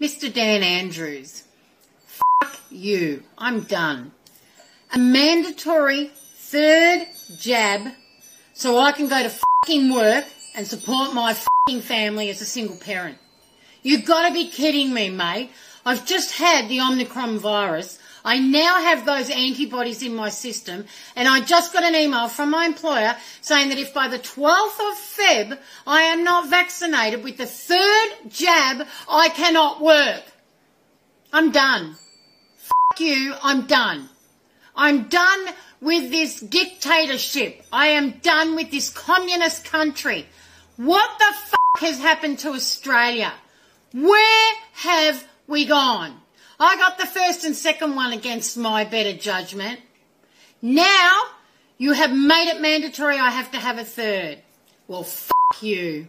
Mr. Dan Andrews, fuck you. I'm done. A mandatory third jab so I can go to fucking work and support my fucking family as a single parent. You've got to be kidding me, mate. I've just had the Omicron virus. I now have those antibodies in my system, and I just got an email from my employer saying that if by the 12th of Feb I am not vaccinated with the third jab, I cannot work. I'm done. Fuck you, I'm done. I'm done with this dictatorship. I am done with this communist country. What the fuck has happened to Australia? Where have we gone? I got the first and second one against my better judgment. Now you have made it mandatory I have to have a third. Well, fuck you.